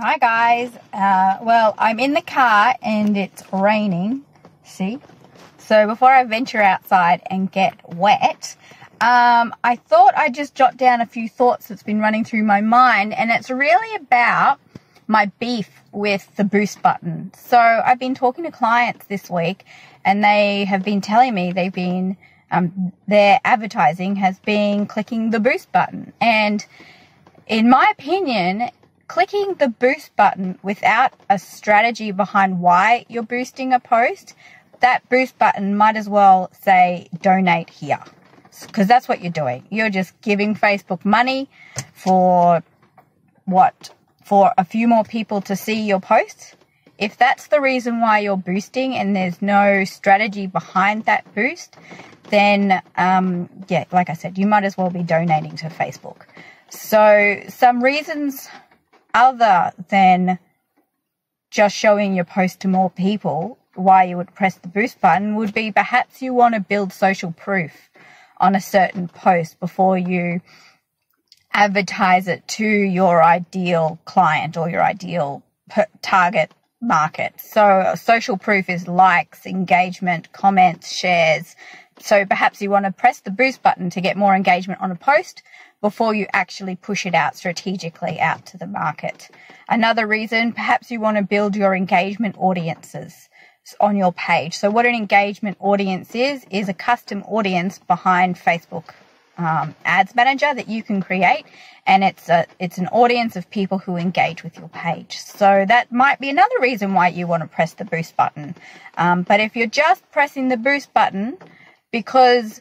Hi guys. Uh, well, I'm in the car and it's raining. See? So before I venture outside and get wet, um, I thought I'd just jot down a few thoughts that's been running through my mind, and it's really about my beef with the boost button. So I've been talking to clients this week, and they have been telling me they've been um, their advertising has been clicking the boost button, and in my opinion, clicking the boost button without a strategy behind why you're boosting a post, that boost button might as well say donate here. Because that's what you're doing. You're just giving Facebook money for what? For a few more people to see your post. If that's the reason why you're boosting and there's no strategy behind that boost, then, um, yeah, like I said, you might as well be donating to Facebook. So, some reasons other than just showing your post to more people, why you would press the boost button would be perhaps you want to build social proof on a certain post before you advertise it to your ideal client or your ideal target market. So social proof is likes, engagement, comments, shares. So perhaps you want to press the boost button to get more engagement on a post before you actually push it out strategically out to the market. Another reason, perhaps you want to build your engagement audiences on your page. So what an engagement audience is, is a custom audience behind Facebook um, ads manager that you can create and it's a it's an audience of people who engage with your page so that might be another reason why you want to press the boost button um, but if you're just pressing the boost button because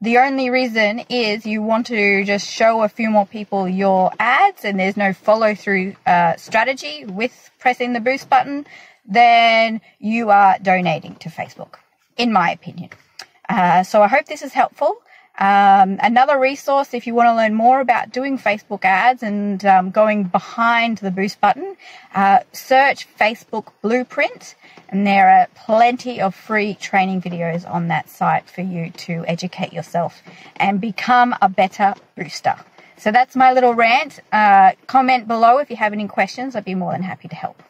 the only reason is you want to just show a few more people your ads and there's no follow through uh, strategy with pressing the boost button, then you are donating to Facebook, in my opinion. Uh, so I hope this is helpful. Um, another resource, if you want to learn more about doing Facebook ads and um, going behind the boost button, uh, search Facebook Blueprint, and there are plenty of free training videos on that site for you to educate yourself and become a better booster. So that's my little rant. Uh, comment below if you have any questions. I'd be more than happy to help.